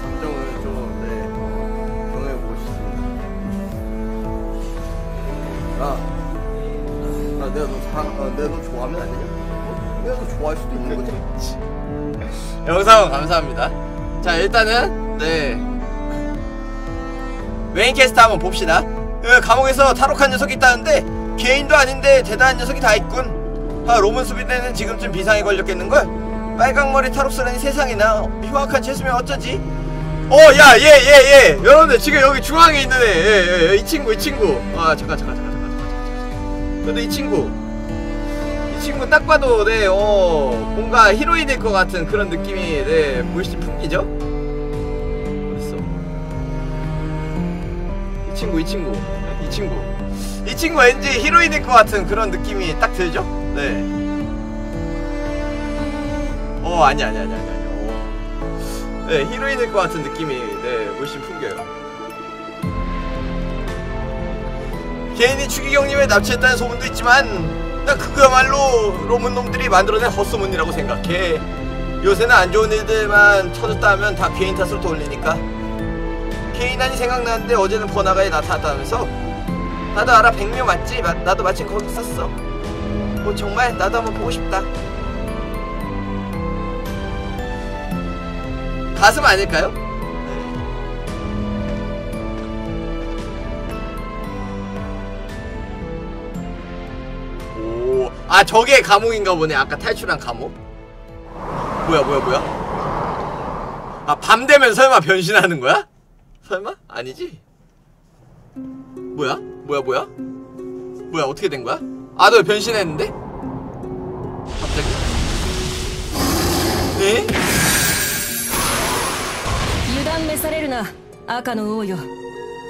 Speaker 1: 내가 너 사랑, 아, 내가 너 좋아하면 안 되냐? 어? 내가 너 좋아할 수도 있는 거지. [LAUGHS] 영상은 감사합니다. 자 일단은 네. main quest 한번 봅시다. 그 감옥에서 탈옥한 녀석이 있다는데 개인도 아닌데 대단한 녀석이 다 있군. 아 로문 수비대는 지금쯤 비상에 걸렸겠는걸? 빨강머리 탈옥수라니 세상에나 흉악한 죄수면 어쩌지? 어 야 얘 얘 얘. 여러분들 지금 여기 중앙에 있는 애이 이 친구 이 친구. 아 잠깐 잠깐 잠깐 잠깐 잠깐 잠깐. 근데 이 친구. 이 친구 딱 봐도 네, 어, 뭔가 히로인일 것 같은 그런 느낌이 네, 물씬 풍기죠? 어딨어? 이 친구, 이 친구, 이 친구. 이 친구 왠지 히로인일 것 같은 그런 느낌이 딱 들죠? 네. 어, 아니, 아니, 아니, 아니, 아니. 어. 네, 히로인일 것 같은 느낌이, 네, 물씬 풍겨요. 개인이 추기경님을 납치했다는 소문도 있지만 나 그거야말로 로문 놈들이 만들어낸 헛소문이라고 생각해 요새는 안 좋은 일들만 터졌다 하면 다 개인 탓으로 돌리니까 케이난이 생각나는데 어제는 번화가에 나타났다면서? 나도 알아 백묘 맞지? 마, 나도 마침 거기 있었어 뭐 정말 나도 한번 보고 싶다 가슴 아닐까요? 아 저게 감옥인가 보네. 아까 탈출한 감옥. 뭐야, 뭐야, 뭐야? 아, 밤 되면 설마 변신하는 거야? 설마? 아니지? 뭐야? 뭐야, 뭐야? 뭐야, 어떻게 된 거야? 아, 너 변신했는데? 갑자기? 에?
Speaker 13: 油断召されるな赤の王よ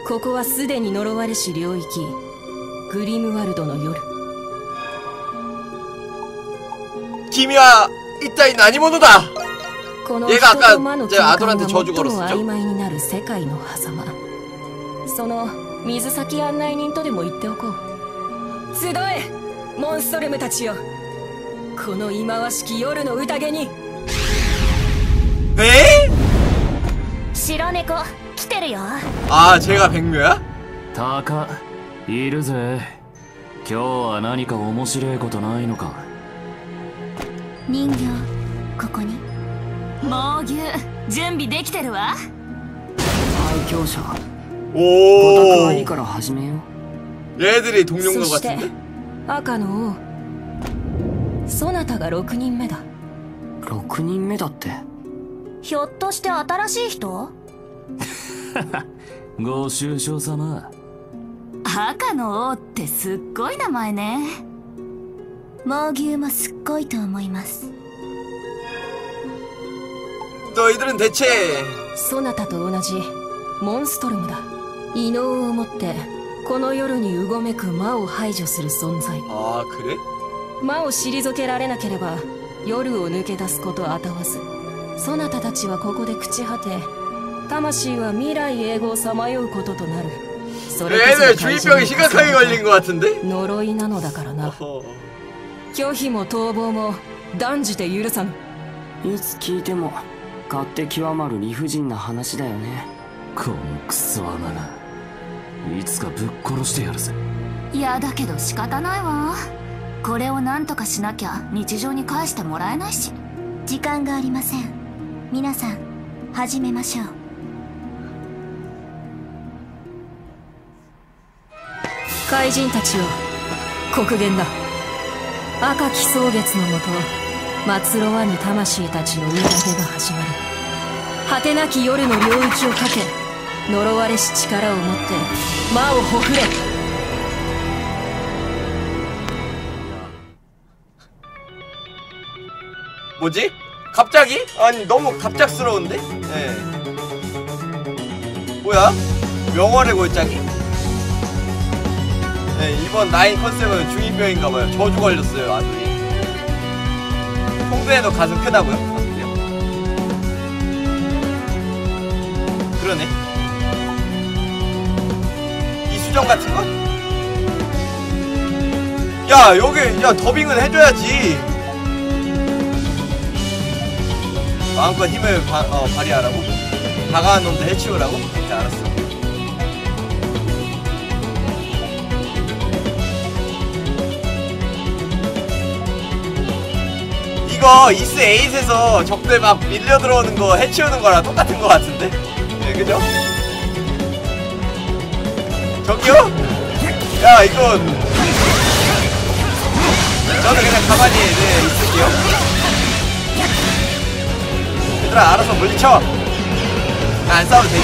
Speaker 13: ここはすでに呪われし領域グリムワルドの夜
Speaker 1: 김이와 이따이何者だ
Speaker 13: この
Speaker 1: 얘가
Speaker 13: 人
Speaker 1: 아까
Speaker 13: と魔の
Speaker 1: 제
Speaker 13: 空
Speaker 1: 아돌한테
Speaker 13: 間
Speaker 1: 저주
Speaker 13: が最も
Speaker 1: 걸었었죠?
Speaker 13: 曖昧になる世界の狭間その水先案内人とでも言っておこう集えモンストルムたちよこの忌まわしき夜の宴に
Speaker 1: 에?
Speaker 14: 白猫来てるよ
Speaker 1: 아 제가 백묘야?
Speaker 7: タカいるぜ今日は何か面白いことないのか
Speaker 14: 人形ここに猛牛準備できてるわ
Speaker 5: 愛嬌者
Speaker 1: 오
Speaker 5: いいから始めよう
Speaker 1: 얘들이 동료인
Speaker 13: そ
Speaker 1: 것
Speaker 13: して
Speaker 1: 같은데?
Speaker 13: 赤の王そなたが6人目だ
Speaker 5: 6人目だって
Speaker 14: ひょっとして新しい人[LAUGHS]
Speaker 7: ご愁傷様
Speaker 14: 赤の王ってすっごい名前ね 猛牛もすっごいと思います
Speaker 1: 너희들은 대체
Speaker 13: そなたと同じモンストルムだ異能を持ってこの夜にうごめく魔を排除する存在
Speaker 1: 아 그래?
Speaker 13: 魔を退けられなければ夜を抜け出すことあたわずそなたたちはここで朽ち果て魂は未来永劫さまようこととなるそれこそ
Speaker 1: 얘들
Speaker 13: が怪
Speaker 1: 중이병이
Speaker 13: 人の
Speaker 1: 심각하게 걸린 것 같은데?
Speaker 13: 呪いなのだからな
Speaker 1: 어허.
Speaker 13: 拒否も逃亡も断じて許さぬ。
Speaker 5: いつ聞いても勝手極まる理不尽な話だよね。
Speaker 7: このクソ穴がいつかぶっ殺してやるぜ。
Speaker 14: いやだけど仕方ないわ。これを何とかしなきゃ日常に返してもらえないし。時間がありません。皆さん始めましょう。
Speaker 13: 怪人たちよ。黒源だ赤き蒼月のもと祭ろわぬ魂たちの宴が始まる果てなき夜の領域をかけ呪われし力を持って魔をほふれ
Speaker 1: 뭐지? 갑자기? 아니 너무 갑작스러운데? 예. 뭐야? 명월의 골짜기? 네, 이번 나인 컨셉은 중이병인가봐요. 저주 걸렸어요, 아들이. 홍대에도 가슴 크다고요? 아, 그래요? 그러네. 이수정 같은 거? 야, 여기, 야, 더빙은 해줘야지. 마음껏 힘을 바, 어, 발휘하라고? 다가한 놈들 해치우라고? 네, 알았어. 이거 이스 에잇에서 적들 막 밀려 들어오는 거 해치우는 거랑 똑같은 거 같은데? 네, 그죠? 저기요? 야, 이건 저는 그냥 가만히 네, 있을게요. 얘들아 알아서 물리쳐 나 안 싸워도 되지?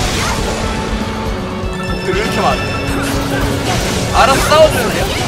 Speaker 1: 그 이렇게 많아 알아서 싸워주는데요?